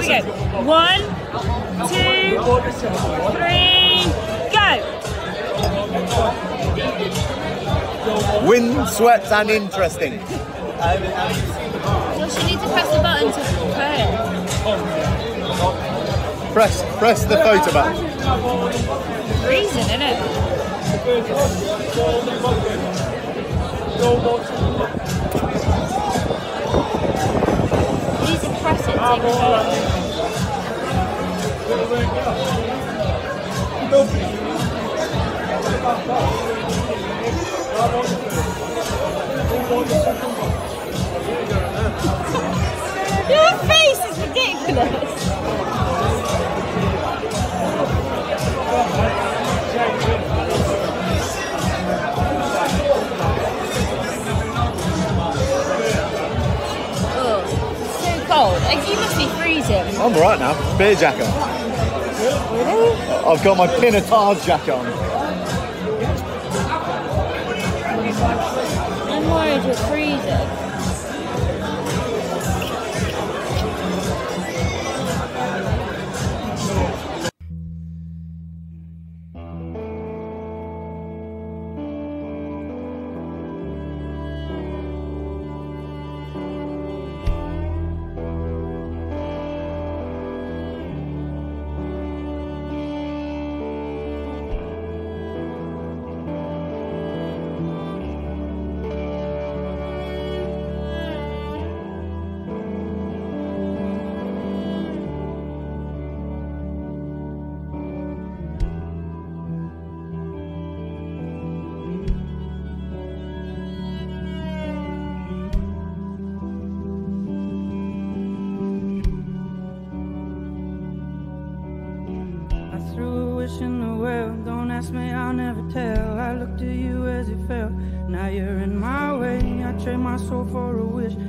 Here we go. One, two, three, go. Wind, swept, and interesting. Josh, you need to press the button to play. Press, press the photo button. Freezing, isn't Your face is I'm alright now. Beer jacket on. I've got my pinotage jacket on. I'm worried you're freezing.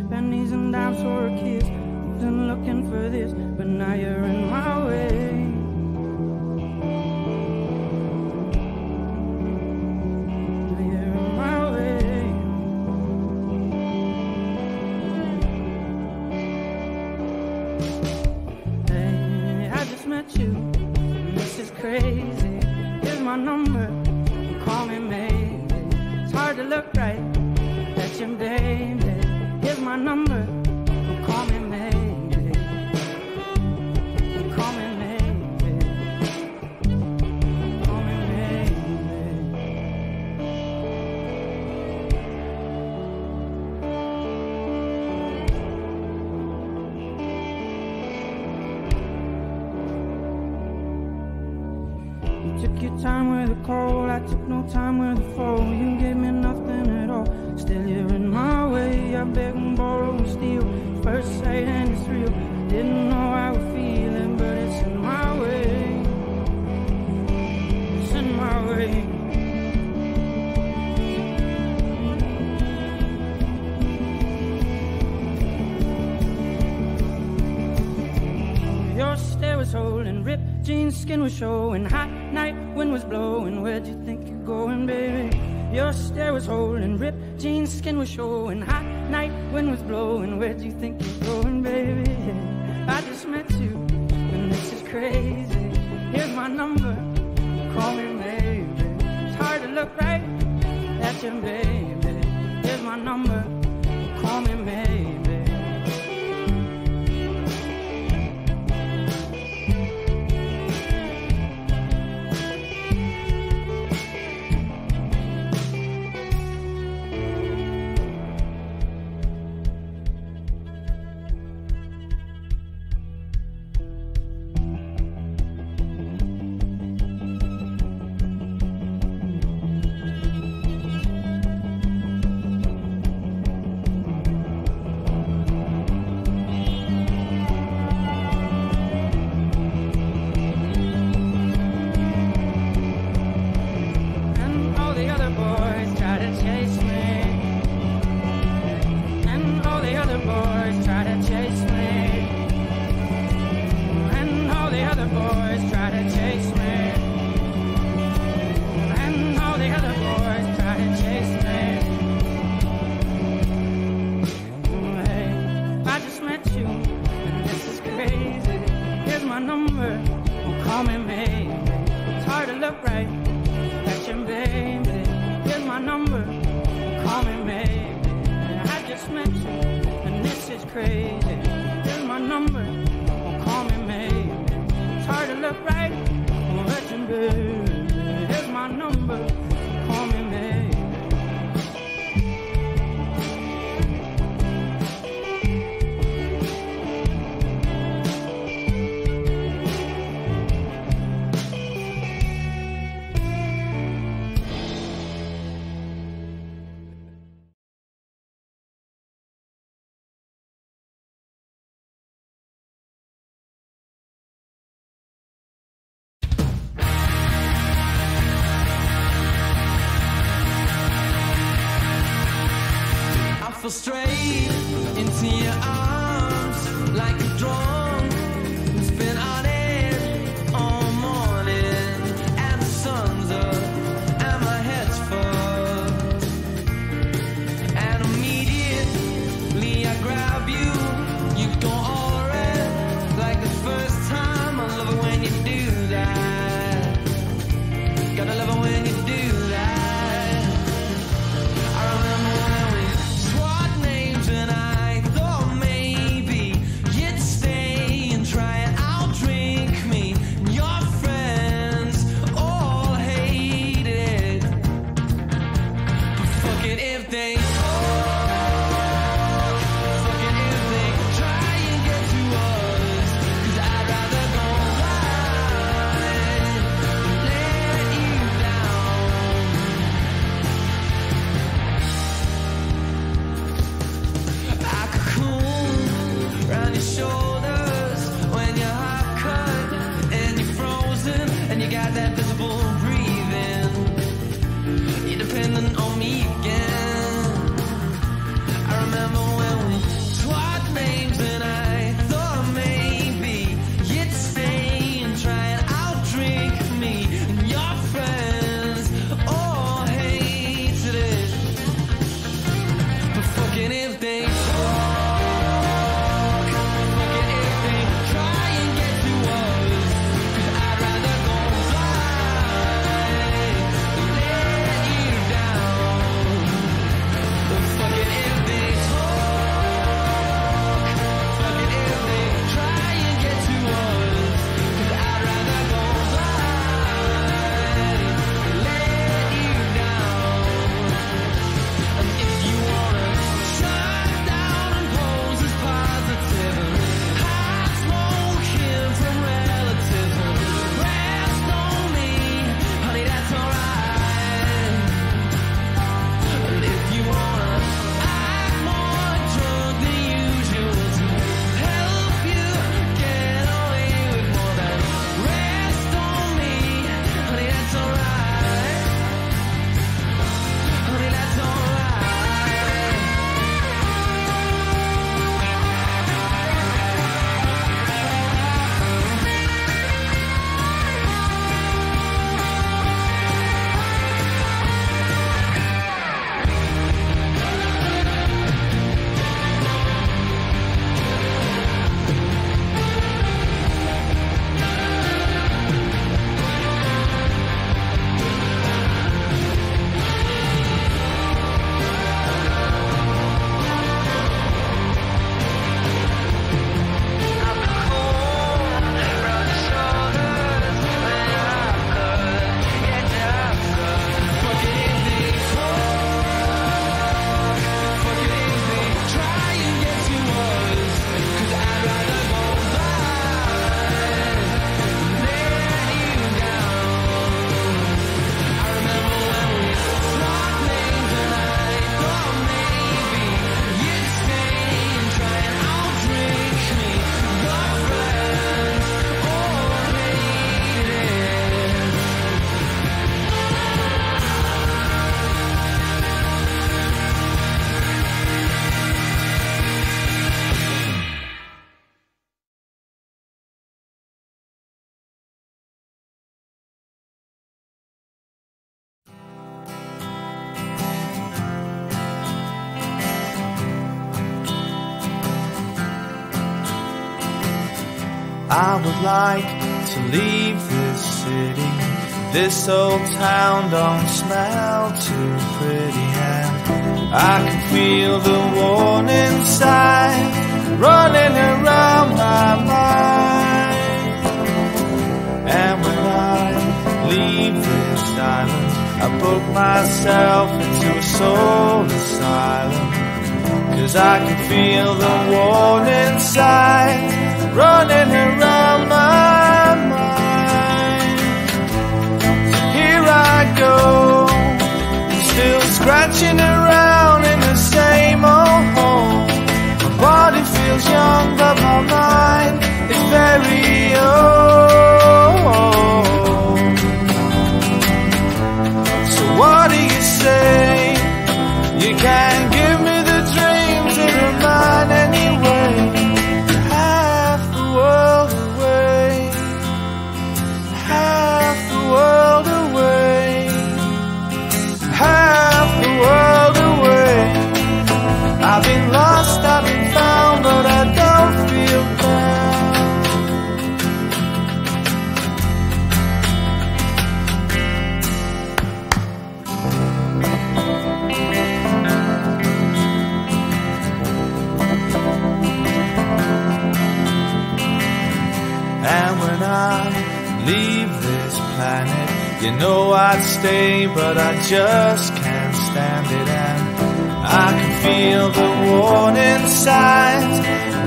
Pennies and dimes for a kiss. Wasn't looking for this, but now you're in my way. Time with the cold, I took no time with the fall. You gave me nothing at all. Still you're in my way. I beg and borrow and steal. First sight and it's real. Didn't know I was feeling, but it's in my way. It's in my way. Your stare was holding, ripped jeans, skin was showing. Hot wind was blowing. Where'd you think you're going, baby? Your stare was holding, ripped jeans, skin was showing. Hot night, wind was blowing. Where'd you think you're going, baby? I just met you, and this is crazy. Here's my number, call me maybe. It's hard to look right at you, baby. Here's my number, call me maybe. crazy. Here's my number, don't call me maybe. It's hard to look right, I'm a legend, baby. your arms like a drone. I would like to leave this city. This old town don't smell too pretty and I can feel the warning signs running around my mind. And when I leave this island, I book myself into a soul asylum. Cause I can feel the warning signs running around my mind. Here I go, still scratching around in the same old hole. My body feels young, but my mind is very old. So what do you say? You can't give you know I'd stay, but I just can't stand it. And I can feel the warning signs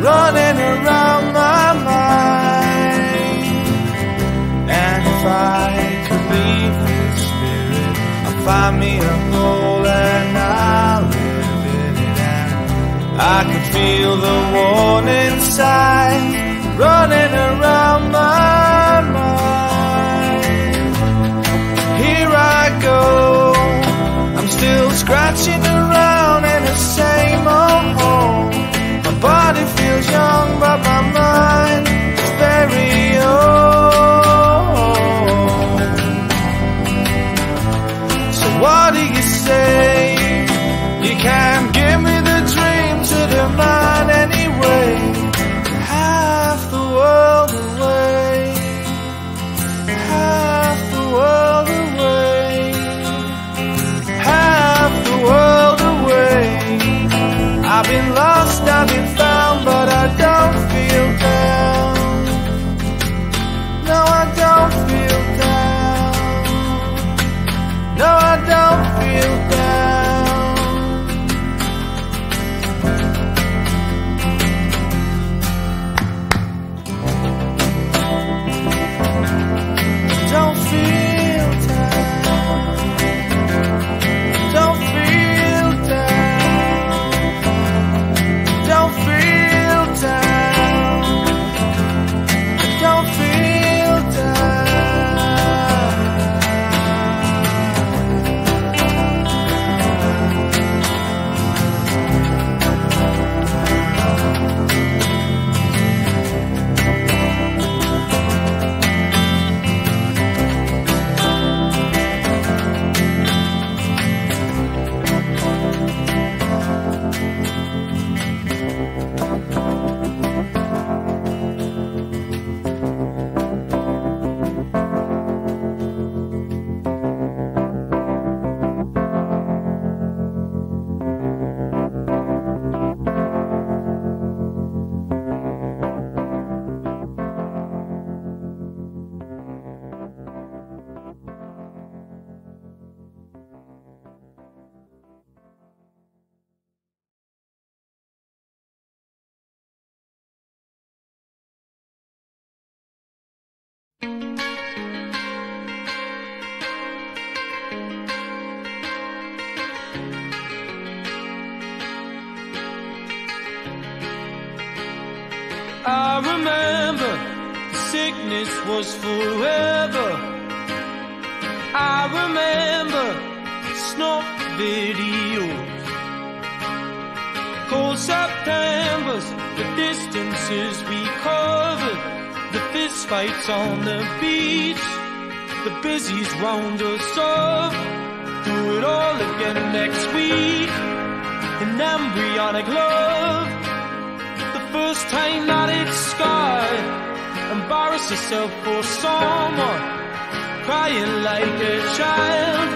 running around my mind. And if I could leave this spirit, I'll find me a hole and I'll live in it. And I can feel the warning signs running around scratching around in the same old hole. My body feels young, but my mind is very old. So what do you say? You can't sickness was forever. I remember snuff videos. Cold Septembers, the distances we covered, the fist fights on the beach, the busies round us up. Do it all again next week. Embryonic love the first time that it's scarred embarrass yourself for someone, crying like a child.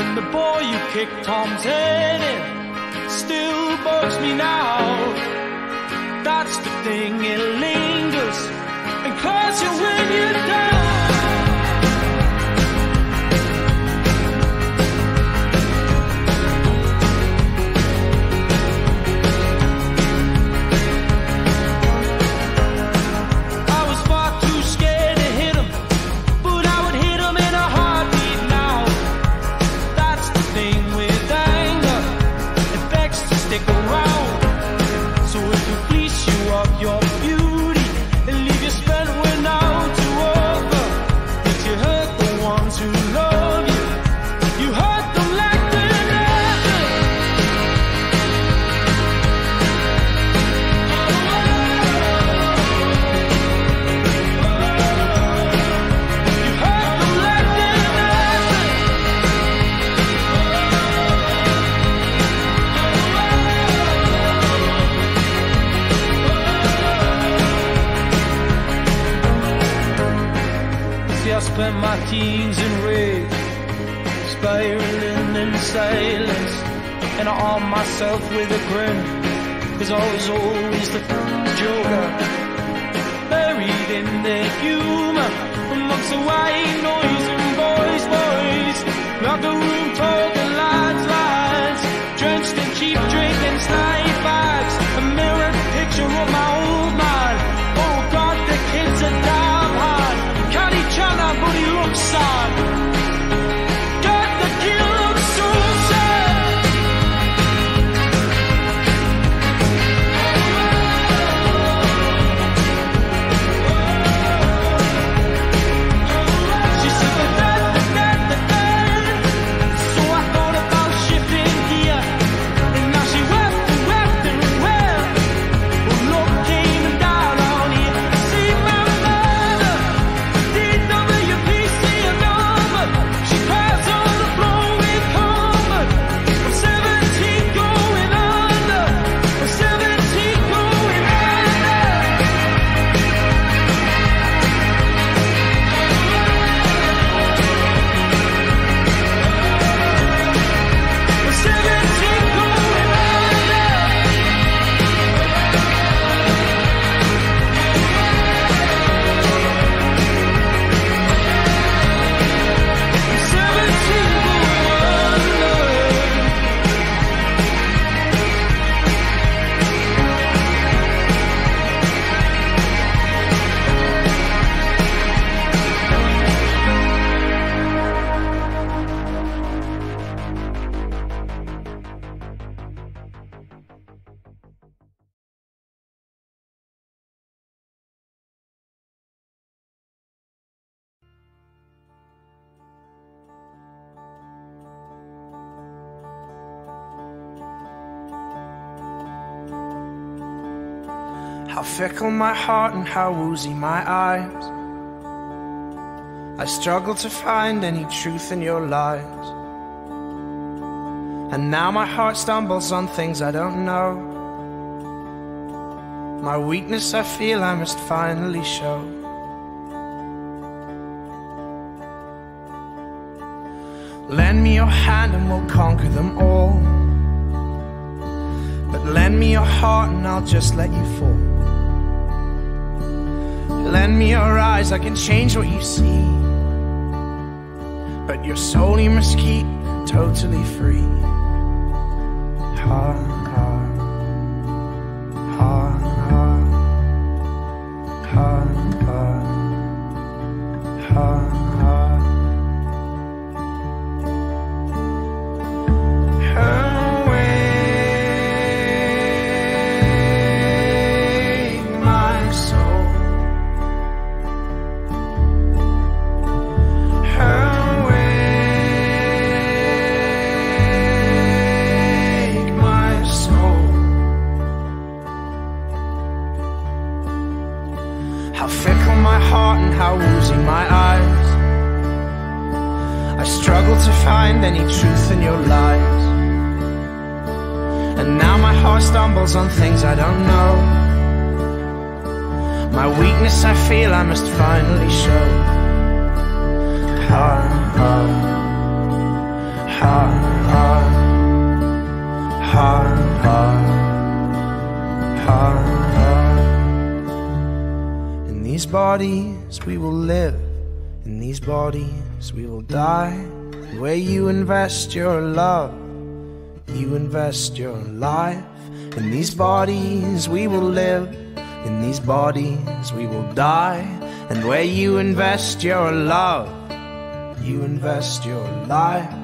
And the boy you kicked Tom's head in still bugs me now. That's the thing, it lingers and I arm myself with a grin, cause I was always the joker, buried in the humor, amongst the white noise and boys' voice, like a room talking lines, lines, drenched in cheap drink and fickle my heart and how woozy my eyes. I struggle to find any truth in your lies. And now my heart stumbles on things I don't know. My weakness I feel I must finally show. Lend me your hand and we'll conquer them all. But lend me your heart and I'll just let you fall. Lend me your eyes, I can change what you see. But your soul you must keep totally free. Ha, truth in your lies. And now my heart stumbles on things I don't know. My weakness I feel I must finally show. Ha, ha, ha, ha, ha, ha, ha, ha. In these bodies we will live, in these bodies we will die. Where you invest your love, you invest your life. In these bodies we will live, in these bodies we will die. And where you invest your love, you invest your life.